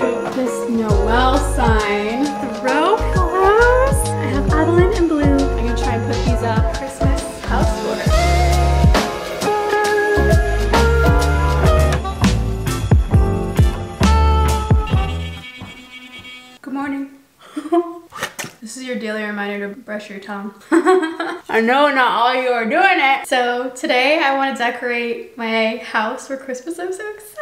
This Noel sign. Throw pillows. I have Adelaine in blue. I'm gonna try and put these up your daily reminder to brush your tongue. I know not all you are doing it. So today I want to decorate my house for Christmas. I'm so excited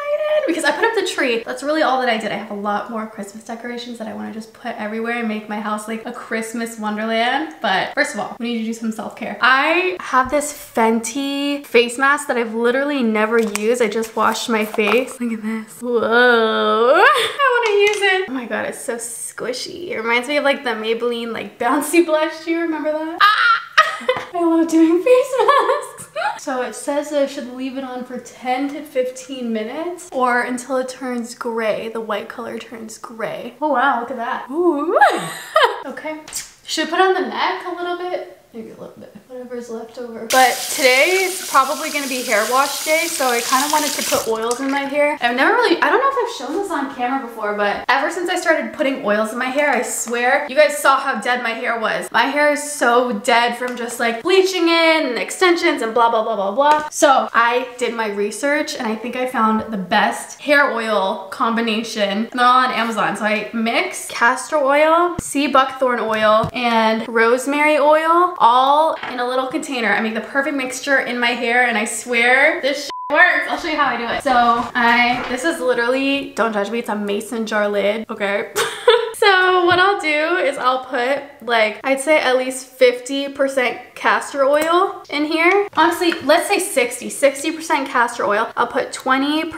because I put up the tree. That's really all that I did. I have a lot more Christmas decorations that I want to just put everywhere and make my house like a Christmas wonderland. But first of all, we need to do some self-care. I have this Fenty face mask that I've literally never used. I just washed my face. Look at this. Whoa. I want to use it. Oh my god, it's so squishy. It reminds me of like the Maybelline like bouncy blush. Do you remember that? Ah! I love doing face masks. so it says that I should leave it on for 10 to 15 minutes or until it turns gray. The white color turns gray. Oh wow, look at that. Ooh. okay. Should I put on the neck a little bit? Maybe a little bit, whatever's left over. But today is probably gonna be hair wash day, so I kind of wanted to put oils in my hair. I've never really, I don't know if I've shown this on camera before, but ever since I started putting oils in my hair, I swear, you guys saw how dead my hair was. My hair is so dead from just like bleaching it and extensions and blah, blah, blah, blah, blah. So I did my research and I think I found the best hair oil combination. They're all on Amazon. So I mixed castor oil, sea buckthorn oil, and rosemary oil all in a little container. I make the perfect mixture in my hair and I swear this works. I'll show you how I do it. So I, this is literally, don't judge me, it's a mason jar lid, okay? so what I'll do is I'll put like, I'd say at least 50% castor oil in here. Honestly, let's say 60, 60% castor oil. I'll put 20%,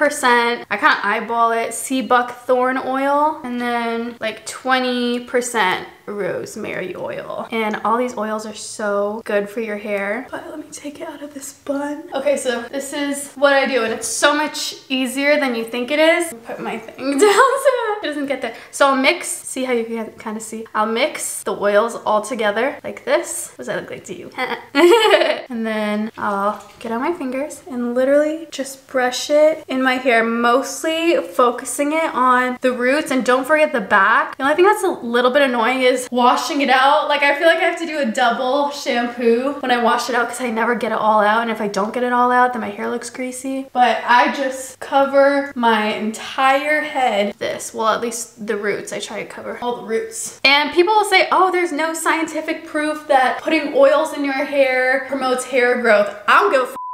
I kind of eyeball it, sea buckthorn oil, and then like 20% rosemary oil. And all these oils are so good for your hair. But let me take it out of this bun. Okay, so this is what I do and it's so much easier than you think it is. Put my thing down so it doesn't get there. So I'll mix, see how you can kind of see? I'll mix the oils all together like this. What does that look like to you? and then I'll get on my fingers and literally just brush it in my hair, mostly focusing it on the roots and don't forget the back. The only thing that's a little bit annoying is washing it out. Like I feel like I have to do a double shampoo when I wash it out because I never get it all out. And if I don't get it all out, then my hair looks greasy. But I just cover my entire head this. Well, at least the roots. I try to cover all the roots. And people will say, oh, there's no scientific proof that putting oils in your hair promotes hair growth. I don't give a it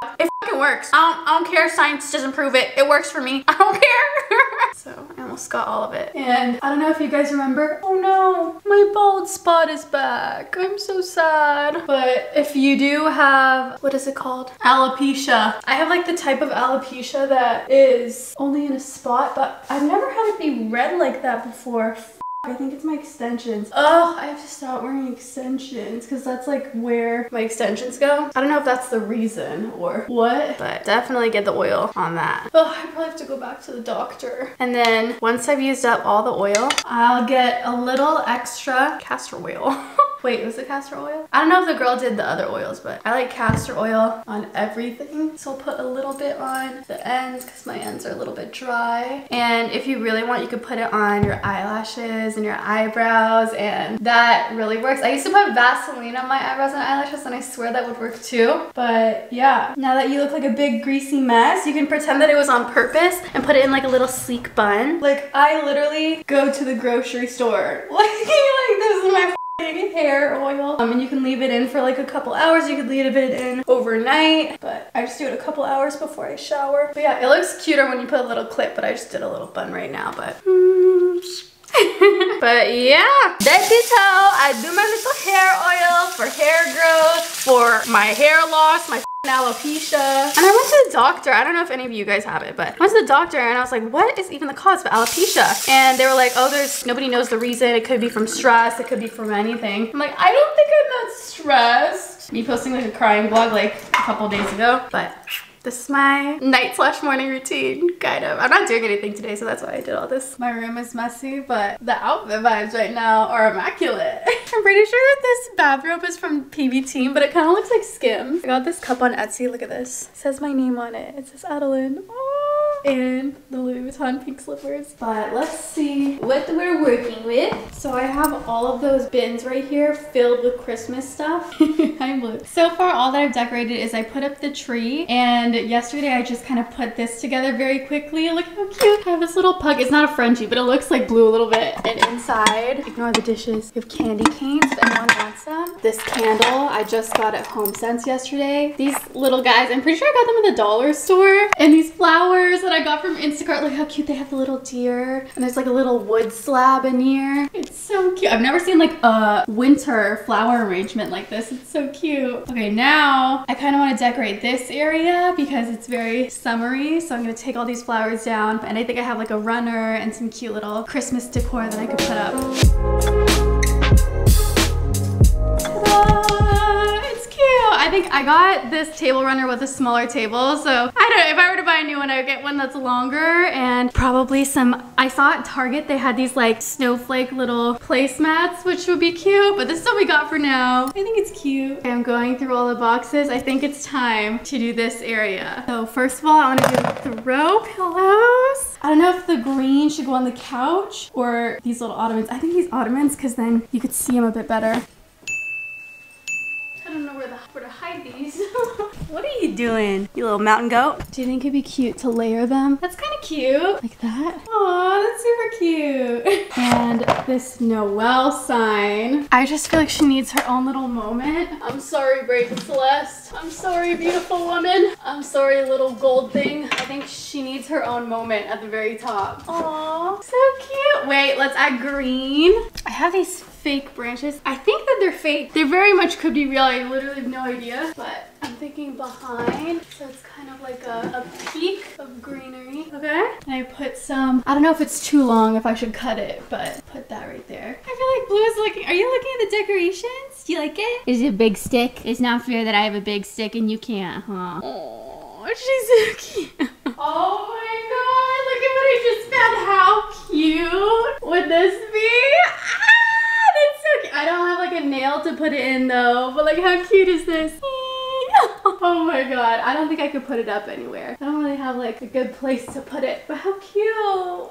fucking works. I don't, I don't care if science doesn't prove it. It works for me. I don't care. so I almost got all of it. And I don't know if you guys remember. Oh no, my bald spot is back. I'm so sad. But if you do have, what is it called? Alopecia. I have like the type of alopecia that is only in a spot, but I've never had it be red like that before. I think it's my extensions. Oh, I have to stop wearing extensions because that's like where my extensions go. I don't know if that's the reason or what, but definitely get the oil on that. Oh, I probably have to go back to the doctor. And then once I've used up all the oil, I'll get a little extra castor oil. Wait, was it castor oil? I don't know if the girl did the other oils, but I like castor oil on everything. So I'll put a little bit on the ends because my ends are a little bit dry. And if you really want, you could put it on your eyelashes and your eyebrows and that really works. I used to put Vaseline on my eyebrows and eyelashes and I swear that would work too. But yeah, now that you look like a big greasy mess, you can pretend that it was on purpose and put it in like a little sleek bun. Like I literally go to the grocery store like, like this is my hair oil. Um, and you can leave it in for like a couple hours. You could leave it in overnight but I just do it a couple hours before I shower. But yeah it looks cuter when you put a little clip but I just did a little bun right now but but yeah that is how I do my little hair oil for hair growth for my hair loss my alopecia. And I went to the doctor. I don't know if any of you guys have it, but I went to the doctor and I was like, what is even the cause of alopecia? And they were like, oh, there's nobody knows the reason. It could be from stress. It could be from anything. I'm like, I don't think I'm that stressed. Me posting like a crying vlog like a couple days ago, but this is my night slash morning routine, kind of. I'm not doing anything today, so that's why I did all this. My room is messy, but the outfit vibes right now are immaculate. I'm pretty sure that this bathrobe is from PB Teen, but it kind of looks like Skims. I got this cup on Etsy. Look at this. It says my name on it. It says Adelaine. Oh. And the Louis Vuitton pink slippers. But let's see what we're working with. So I have all of those bins right here filled with Christmas stuff. I'm Blue. So far, all that I've decorated is I put up the tree and yesterday I just kind of put this together very quickly. Look how cute. I have this little pug. It's not a Frenchie, but it looks like blue a little bit. And inside, ignore the dishes, you have candy canes if anyone them. This candle I just got at Home Sense yesterday. These little guys, I'm pretty sure I got them at the dollar store. And these flowers that I got from Instacart, look how cute they have the little deer. And there's like a little wood slab in here. It's so cute. I've never seen like a winter flower arrangement like this. It's so cute. Okay, now I kind of want to decorate this area because it's very summery. So I'm going to take all these flowers down. And I think I have like a runner and some cute little Christmas decor that I could put up. Think I got this table runner with a smaller table. So I don't know, if I were to buy a new one, I would get one that's longer and probably some, I saw at Target, they had these like snowflake little placemats, which would be cute, but this is what we got for now. I think it's cute. I'm going through all the boxes. I think it's time to do this area. So first of all, I wanna do the throw pillows. I don't know if the green should go on the couch or these little ottomans. I think these ottomans, because then you could see them a bit better. You doing, you little mountain goat? Do you think it'd be cute to layer them? That's kind of cute. Like that. Aw, that's super cute. and this Noel sign. I just feel like she needs her own little moment. I'm sorry, Brave Celeste. I'm sorry, beautiful woman. I'm sorry, little gold thing. I think she needs her own moment at the very top. Aw, so cute. Wait, let's add green. I have these fake branches. I think that they're fake. They very much could be real. I literally have no idea, but I'm thinking behind. So it's kind of like a, a peak of greenery. Okay. And I put some, I don't know if it's too long, if I should cut it, but put that right there. I feel like Blue is looking, are you looking at the decorations? Do you like it? Is it a big stick? It's not fair that I have a big stick and you can't, huh? Oh, she's so cute. oh my god, look at what I just found. How cute would this be? I don't have like a nail to put it in though, but like how cute is this? oh my god, I don't think I could put it up anywhere. I don't really have like a good place to put it, but how cute.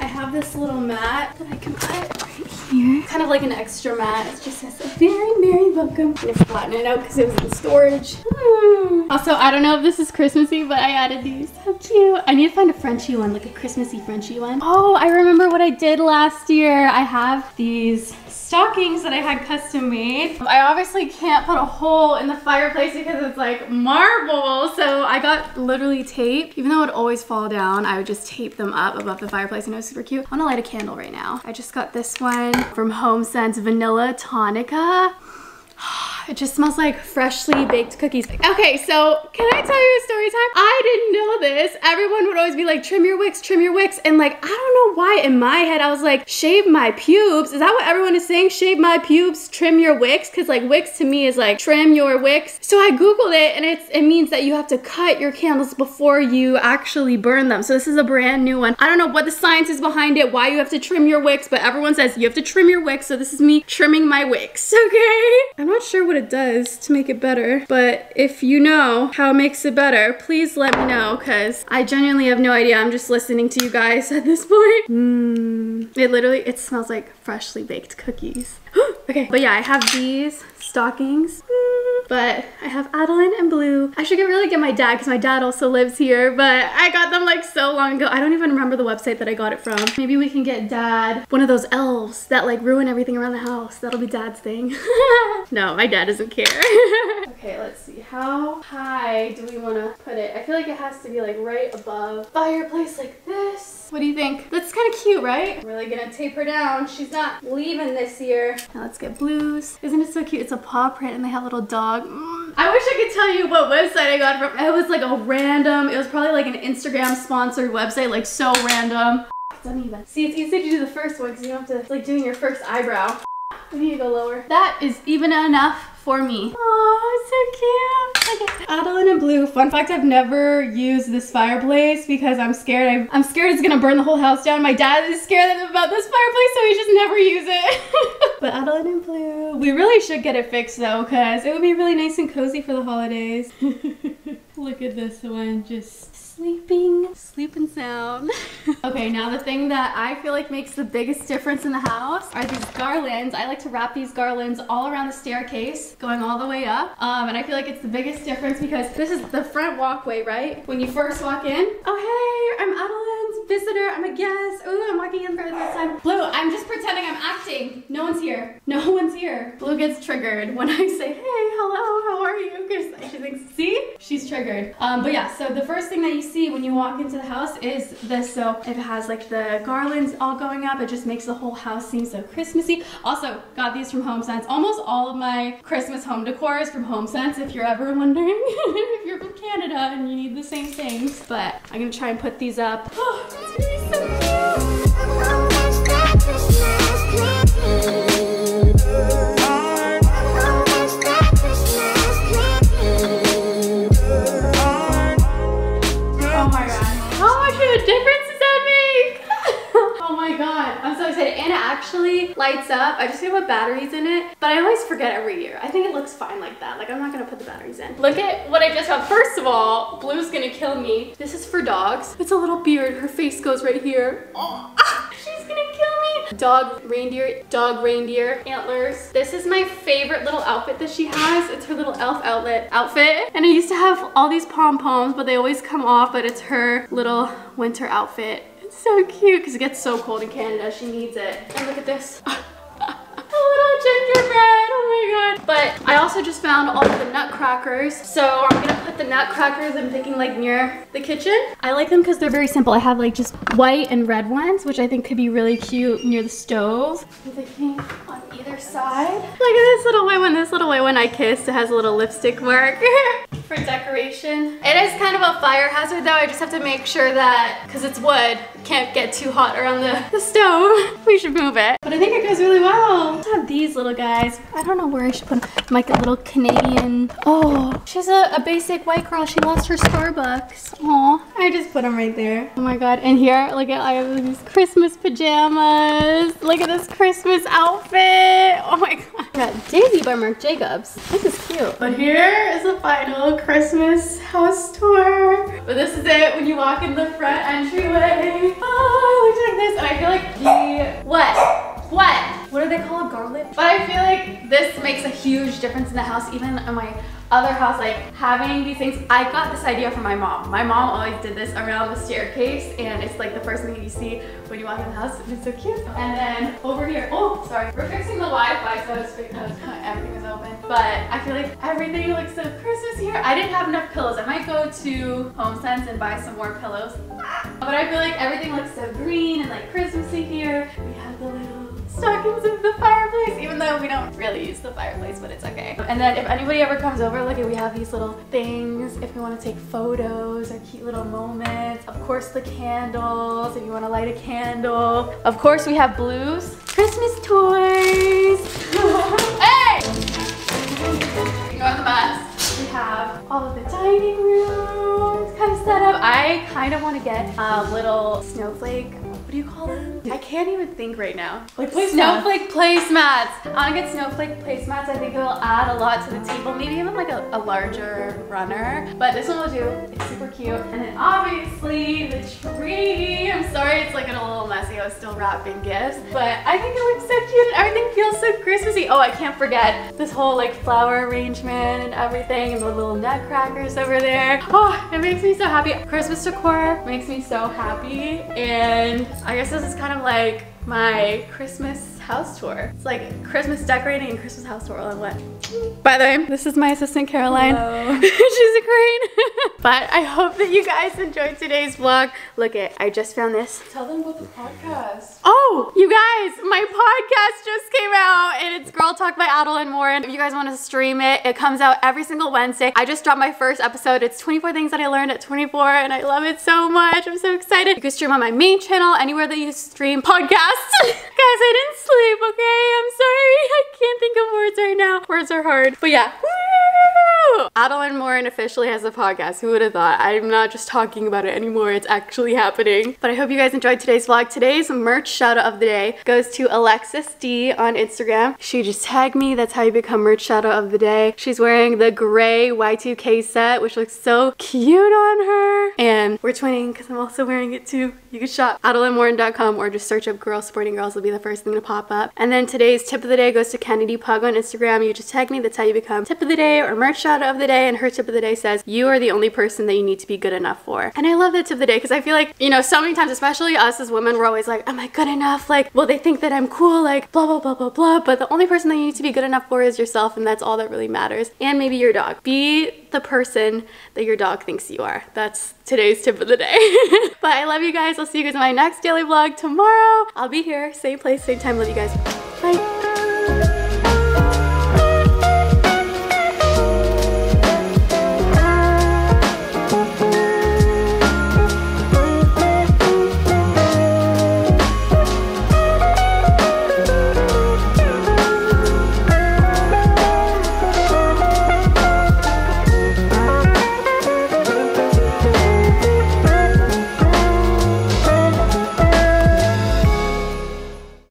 I have this little mat that I can put here. Kind of like an extra mat. It just says, a very merry welcome. I'm gonna flatten it out because it was in storage. Hmm. Also, I don't know if this is Christmassy, but I added these. How cute. I need to find a Frenchy one, like a Christmassy Frenchy one. Oh, I remember what I did last year. I have these stockings that I had custom made. I obviously can't put a hole in the fireplace because it's like marble. So I got literally tape. Even though it would always fall down, I would just tape them up above the fireplace and it was super cute. I wanna light a candle right now. I just got this one from Home Sense Vanilla Tonica. It just smells like freshly baked cookies. Okay, so can I tell you a story time? I didn't know this. Everyone would always be like, trim your wicks, trim your wicks. And like, I don't know why in my head, I was like, shave my pubes. Is that what everyone is saying? Shave my pubes, trim your wicks? Cause like wicks to me is like trim your wicks. So I Googled it and it's, it means that you have to cut your candles before you actually burn them. So this is a brand new one. I don't know what the science is behind it, why you have to trim your wicks, but everyone says you have to trim your wicks. So this is me trimming my wicks, okay? I'm not sure what it does to make it better. But if you know how it makes it better, please let me know because I genuinely have no idea. I'm just listening to you guys at this point. Mmm. It literally, it smells like freshly baked cookies. okay, but yeah, I have these stockings. But I have Adelaine and Blue. I should get really get my dad because my dad also lives here, but I got them like so long ago. I don't even remember the website that I got it from. Maybe we can get dad one of those elves that like ruin everything around the house. That'll be dad's thing. no, my dad doesn't care. okay, let's see. How high do we want to put it? I feel like it has to be like right above fireplace like this. What do you think? That's kind of cute, right? I'm really gonna tape her down. She's not leaving this year. Now let's get blues. Isn't it so cute? It's a paw print and they have a little dog. Mm. I wish I could tell you what website I got from. It was like a random, it was probably like an Instagram sponsored website, like so random. Uneven. See, it's easy to do the first one because you don't have to, like doing your first eyebrow. We need to go lower. That is even enough for me. Oh, so cute. Okay. Adelaine and Blue. Fun fact, I've never used this fireplace because I'm scared. I'm, I'm scared it's gonna burn the whole house down. My dad is scared about this fireplace, so he just never use it. but Adelaine and Blue. We really should get it fixed though, because it would be really nice and cozy for the holidays. Look at this one, just sleeping, sleeping sound. okay, now the thing that I feel like makes the biggest difference in the house are these garlands. I like to wrap these garlands all around the staircase, going all the way up. Um, and I feel like it's the biggest difference because this is the front walkway, right? When you first walk in, oh hey, I'm Adelaine's visitor, I'm a guest. Ooh, I'm walking in for the first time. Blue, I'm just pretending I'm acting. No one's here. No one's here. Blue gets triggered when I say, hey, hello, how are you? Because she thinks, see? She's triggered. Um, but yeah, so the first thing that you see when you walk into the house is this. So it has like the garlands all going up. It just makes the whole house seem so Christmassy. Also, got these from HomeSense. Almost all of my Christmas home decor is from HomeSense if you're ever wondering if you're from Canada and you need the same things. But I'm gonna try and put these up. Oh, actually lights up. I just gonna put batteries in it, but I always forget every year. I think it looks fine like that. Like I'm not gonna put the batteries in. Look at what I just found. First of all, Blue's gonna kill me. This is for dogs. It's a little beard. Her face goes right here. Oh, ah, she's gonna kill me. Dog reindeer, dog reindeer antlers. This is my favorite little outfit that she has. It's her little elf outlet outfit. And I used to have all these pom-poms, but they always come off, but it's her little winter outfit so cute because it gets so cold in Canada. She needs it. And look at this. A little gingerbread, oh my god. But I also just found all of the nutcrackers. So I'm gonna put the nutcrackers, I'm thinking like near the kitchen. I like them because they're very simple. I have like just white and red ones, which I think could be really cute near the stove. I'm thinking on either side. Look at this little white one. This little white one I kissed. It has a little lipstick mark. for decoration. It is kind of a fire hazard though. I just have to make sure that, because it's wood, can't get too hot around the, the stove. we should move it. But I think it goes really well. I have these little guys. I don't know where I should put them. Like a little Canadian. Oh, she's a, a basic white girl. She lost her Starbucks. Oh, I just put them right there. Oh my God. And here, look at, I have these Christmas pajamas. Look at this Christmas outfit. Oh my God. I got Daisy by Marc Jacobs. This is cute. But here is the final Christmas house tour. But this is it when you walk in the front entryway. Oh, look like this. And I feel like the, what? What? What do they call a garland? But I feel like this makes a huge difference in the house, even in my other house, like having these things. I got this idea from my mom. My mom always did this around the staircase and it's like the first thing you see when you walk in the house. It's so cute. And then over here, oh, sorry. We're fixing the Wi-Fi so it's because everything is open. But I feel like everything looks so Christmas here. I didn't have enough pillows. I might go to HomeSense and buy some more pillows. But I feel like everything looks so green and like Christmassy here. We have don't really use the fireplace, but it's okay. And then if anybody ever comes over, look at we have these little things if you want to take photos or cute little moments. Of course, the candles if you want to light a candle. Of course, we have blues. Christmas toys. hey! Ignore the bus. We have all of the dining rooms kind of set up. I kind of want to get a little snowflake what do you call them? I can't even think right now. Like snowflake placemats. I want to get snowflake placemats. I think it will add a lot to the table. Maybe even like a, a larger runner. But this one will do. It's super cute. And then obviously the tree. I'm sorry it's like a little messy. I was still wrapping gifts. But I think it looks so cute and everything feels so Christmassy. Oh, I can't forget this whole like flower arrangement and everything and the little nutcrackers over there. Oh, it makes me so happy. Christmas decor makes me so happy. And I guess this is kind of like my Christmas house tour. It's like Christmas decorating and Christmas house tour all in one. By the way, this is my assistant Caroline. She's a queen. but I hope that you guys enjoyed today's vlog. Look it, I just found this. Tell them about the podcast. Oh, you guys, my podcast just came out and it's Girl Talk by Adelaine Morin. If you guys want to stream it, it comes out every single Wednesday. I just dropped my first episode. It's 24 things that I learned at 24 and I love it so much. I'm so excited. You can stream on my main channel, anywhere that you stream podcasts. guys, words are hard. But yeah. Woo! Adelaine Morin officially has a podcast. Who would have thought? I'm not just talking about it anymore. It's actually happening. But I hope you guys enjoyed today's vlog. Today's merch shout out of the day goes to Alexis D on Instagram. She just tagged me. That's how you become merch shout out of the day. She's wearing the gray Y2K set, which looks so cute on her. And we're twinning because I'm also wearing it too. You can shop adelainemorin.com or just search up girls supporting girls will be the first thing to pop up. And then today's tip of the day goes to Kennedy Pug on Instagram. You just tag me. That's how you become tip of the day or merch shout out of the day. And her tip of the day says, you are the only person that you need to be good enough for. And I love that tip of the day because I feel like, you know, so many times, especially us as women, we're always like, am I good enough? Like, will they think that I'm cool? Like, blah, blah, blah, blah, blah. But the only person that you need to be good enough for is yourself. And that's all that really matters. And maybe your dog. Be the person that your dog thinks you are. That's today's tip of the day. but I love you guys. I'll see you guys in my next daily vlog tomorrow. I'll be here, same place, same time. Love you guys. Bye.